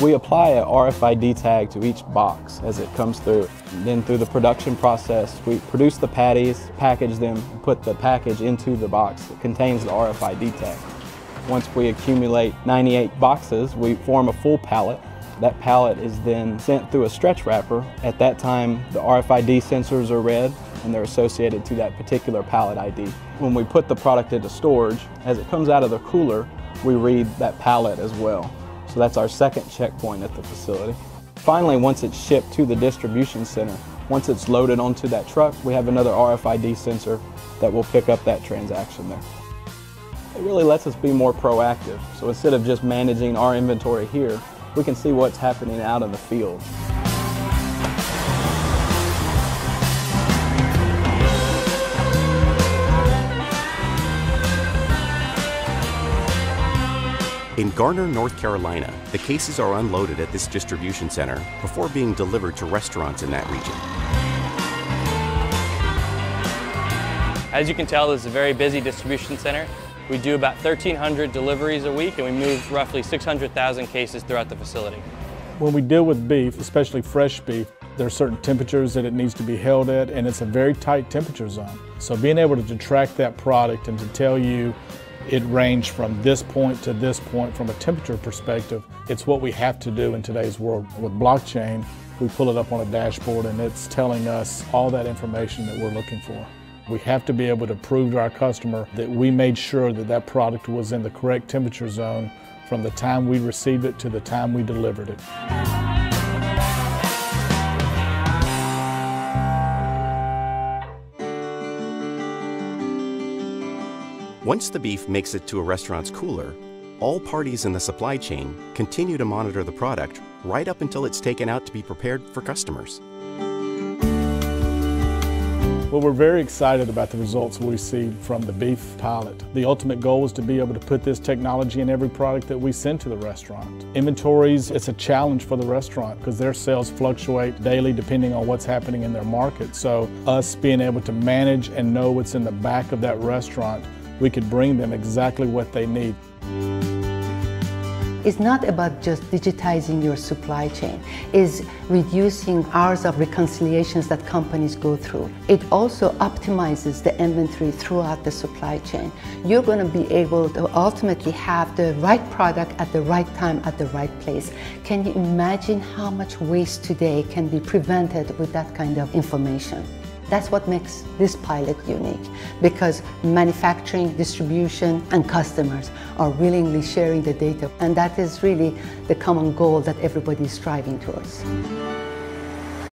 We apply a RFID tag to each box as it comes through. Then through the production process, we produce the patties, package them, put the package into the box that contains the RFID tag. Once we accumulate 98 boxes, we form a full pallet. That pallet is then sent through a stretch wrapper. At that time, the RFID sensors are read and they're associated to that particular pallet ID. When we put the product into storage, as it comes out of the cooler, we read that pallet as well. That's our second checkpoint at the facility. Finally, once it's shipped to the distribution center, once it's loaded onto that truck, we have another RFID sensor that will pick up that transaction there. It really lets us be more proactive. So instead of just managing our inventory here, we can see what's happening out in the field. In Garner, North Carolina, the cases are unloaded at this distribution center before being delivered to restaurants in that region. As you can tell, this is a very busy distribution center. We do about 1,300 deliveries a week and we move roughly 600,000 cases throughout the facility. When we deal with beef, especially fresh beef, there are certain temperatures that it needs to be held at and it's a very tight temperature zone. So being able to track that product and to tell you it ranged from this point to this point from a temperature perspective. It's what we have to do in today's world. With blockchain, we pull it up on a dashboard and it's telling us all that information that we're looking for. We have to be able to prove to our customer that we made sure that that product was in the correct temperature zone from the time we received it to the time we delivered it. Once the beef makes it to a restaurant's cooler, all parties in the supply chain continue to monitor the product right up until it's taken out to be prepared for customers. Well, we're very excited about the results we see from the beef pilot. The ultimate goal is to be able to put this technology in every product that we send to the restaurant. Inventories, it's a challenge for the restaurant because their sales fluctuate daily depending on what's happening in their market. So us being able to manage and know what's in the back of that restaurant we could bring them exactly what they need. It's not about just digitizing your supply chain, it's reducing hours of reconciliations that companies go through. It also optimizes the inventory throughout the supply chain. You're going to be able to ultimately have the right product at the right time at the right place. Can you imagine how much waste today can be prevented with that kind of information? That's what makes this pilot unique because manufacturing, distribution, and customers are willingly sharing the data. And that is really the common goal that everybody is striving towards.